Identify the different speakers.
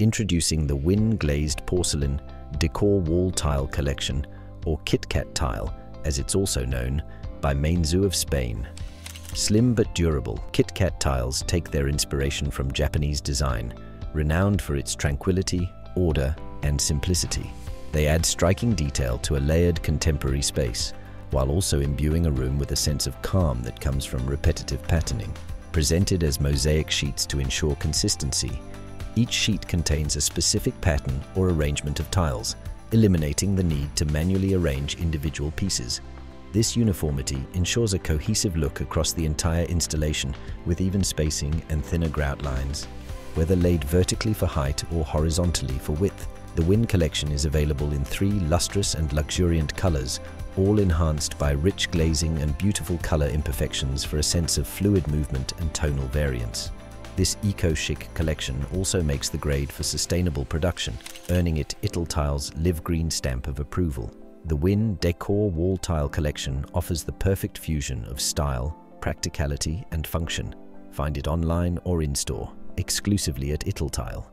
Speaker 1: Introducing the Wynn Glazed Porcelain Decor Wall Tile Collection, or KitKat Tile, as it's also known, by Mainzu of Spain. Slim but durable, KitKat tiles take their inspiration from Japanese design, renowned for its tranquility, order, and simplicity. They add striking detail to a layered contemporary space, while also imbuing a room with a sense of calm that comes from repetitive patterning. Presented as mosaic sheets to ensure consistency, each sheet contains a specific pattern or arrangement of tiles, eliminating the need to manually arrange individual pieces. This uniformity ensures a cohesive look across the entire installation with even spacing and thinner grout lines. Whether laid vertically for height or horizontally for width, the Wynn collection is available in three lustrous and luxuriant colors, all enhanced by rich glazing and beautiful color imperfections for a sense of fluid movement and tonal variance. This eco-chic collection also makes the grade for sustainable production, earning it Italtile's Live Green stamp of approval. The Wynn Decor Wall Tile collection offers the perfect fusion of style, practicality and function. Find it online or in-store, exclusively at Italtile.